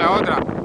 la otra.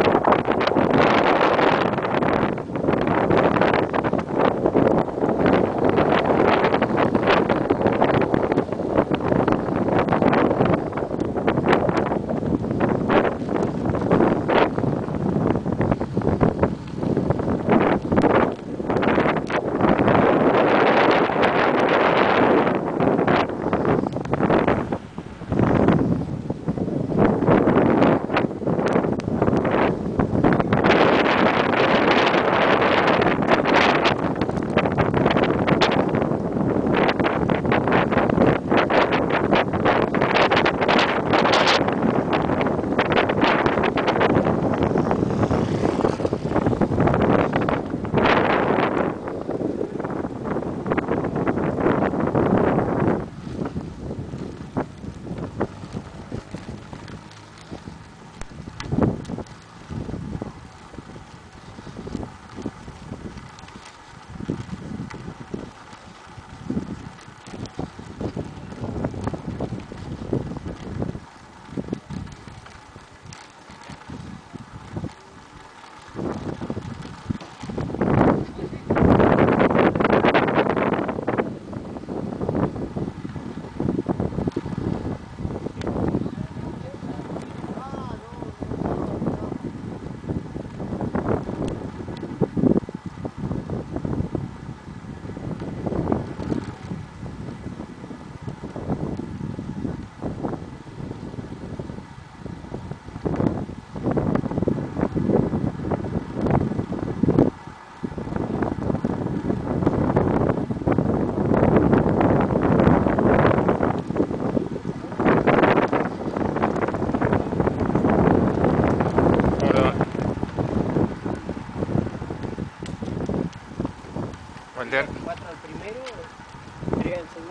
Valder. Cuatro